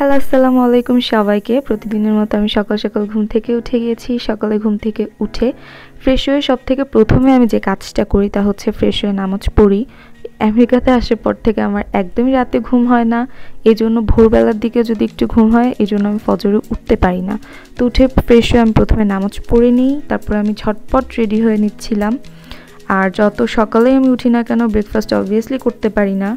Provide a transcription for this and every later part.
Hello, আসসালামু আলাইকুম সবাইকে। প্রতিদিনের মতো আমি সকাল সকাল ঘুম থেকে উঠে গিয়েছি। সকালে ঘুম থেকে উঠে ফ্রেশ হয়ে সব থেকে প্রথমে আমি যে কাজটা করি তা হচ্ছে ফ্রেশ হয়ে নামাজ পড়ি। আমেরিকাতে আসার পর থেকে আমার একদমই রাতে ঘুম হয় না। এই জন্য ভোরবেলার দিকে যদি একটু ঘুম হয় এই জন্য আমি ফজরে উঠতে পারি না। তো উঠে ফ্রেশ হয়ে আমি প্রথমে নামাজ পড়ে নিই, তারপর আমি ঝটপট রেডি হয়ে নিচ্ছিলাম। আর যত সকালেই আমি উঠি না কেন ব্রেকফাস্ট অবভিয়াসলি করতে পারি না।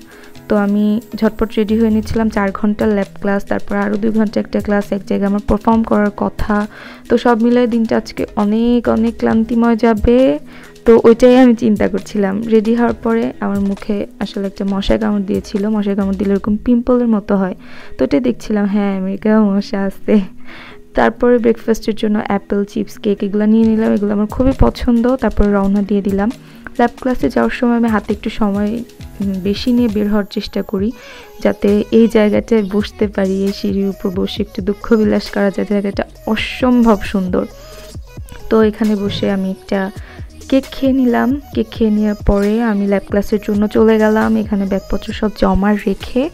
তো আমি ঝটপট রেডি হয়ে নিচ্ছিলাম, চার ঘণ্টার ল্যাব ক্লাস তারপর আরও দুই ঘণ্টা একটা ক্লাস এক জায়গায় আমার পারফর্ম করার কথা। তো সব মিলিয়ে দিনটা আজকে অনেক অনেক ক্লান্তিময় যাবে। তো ওইটাই আমি চিন্তা করছিলাম। রেডি হওয়ার পরে আমার মুখে আসলে একটা মশা কামড় দিয়েছিল, মশা কামড় দিলে এরকম পিম্পলের মতো হয়। তো ওটাই দেখছিলাম হ্যাঁ আমেরিকা মশা আসতে তারপরে ব্রেকফাস্টের জন্য অ্যাপেল চিপস কেক এগুলো নিয়ে নিলাম, এগুলো আমার খুবই পছন্দ। তারপরে রওনা দিয়ে দিলাম। ল্যাব ক্লাসে যাওয়ার সময় আমি হাতে একটু সময় বেশি নিয়ে বের হওয়ার চেষ্টা করি, যাতে এই জায়গাটায় বসতে পারি, এই সিঁড়ির উপর বসে একটু দুঃখ বিলাস করা যায়। জায়গাটা অসম্ভব সুন্দর। তো এখানে বসে আমি একটা কেক খেয়ে নিলাম। কেক খেয়ে নেওয়ার পরে আমি ল্যাব ক্লাসের জন্য চলে গেলাম। এখানে ব্যাগপত্র সব জমা রেখে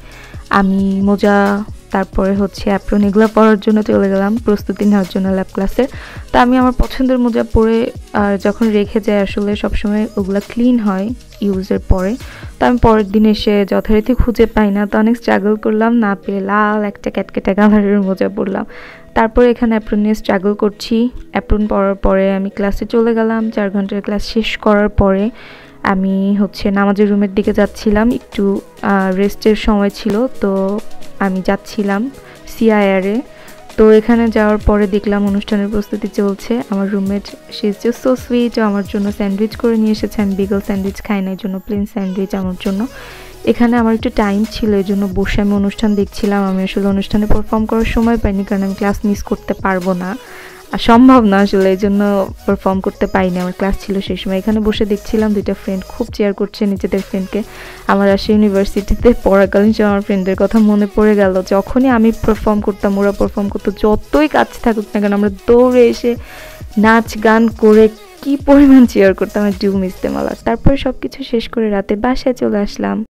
আমি মোজা তারপরে হচ্ছে অ্যাপ্রন এগুলো পরার জন্য চলে গেলাম, প্রস্তুতি নেওয়ার জন্য ল্যাব ক্লাসে তা আমি আমার পছন্দের মোজা পরে, আর যখন রেখে যাই আসলে সবসময় ওগুলো ক্লিন হয় ইউজের পরে। তো আমি পরের দিন এসে যথারীতি খুঁজে পাই না, তো অনেক স্ট্রাগল করলাম, না পেয়ে লাল একটা ক্যাটকেটা কালারের মোজা পরলাম। তারপরে এখানে অ্যাপ্রন নিয়ে স্ট্রাগল করছি। অ্যাপ্রন পরার পরে আমি ক্লাসে চলে গেলাম, চার ঘণ্টার ক্লাস শেষ করার পরে আমি হচ্ছে নামাজের রুমের দিকে যাচ্ছিলাম, একটু রেস্টের সময় ছিল, তো আমি যাচ্ছিলাম সিআইআরে তো এখানে যাওয়ার পরে দেখলাম অনুষ্ঠানের প্রস্তুতি চলছে। আমার roommate she is just so sweet আমার জন্য স্যান্ডউইচ করে নিয়ে এসেছে। আমি বিগল স্যান্ডউইচ খাই না, এই জন্য প্লেন স্যান্ডউইচ আমার জন্য। এখানে আমার একটু টাইম ছিল, এই জন্য বসে আমি অনুষ্ঠান দেখছিলাম। আমি আসলে অনুষ্ঠানে পারফর্ম করার সময় পাইনি, কারণ আমি ক্লাস মিস করতে পারব না। সম্ভব না আসলে, এই জন্য পারফর্ম করতে পারিনি। আমার ক্লাস ছিল সেই সময়। এখানে বসে দেখছিলাম দুইটা ফ্রেন্ড খুব চেয়ার করছে নিজেদের ফ্রেন্ডকে আমার আসে ইউনিভার্সিটিতে পড়াকালীন সময় আমার ফ্রেন্ডের কথা মনে পড়ে গেল। যখনই আমি পারফর্ম করতাম, ওরা পারফর্ম করতো, যতই কাজ থাকুক না কেন, আমরা দৌড়ে এসে নাচ, গান করে কি পরিমাণ চেয়ার করতাম ডু মিস মালা তারপরে সব কিছু শেষ করে রাতে বাসায় চলে আসলাম।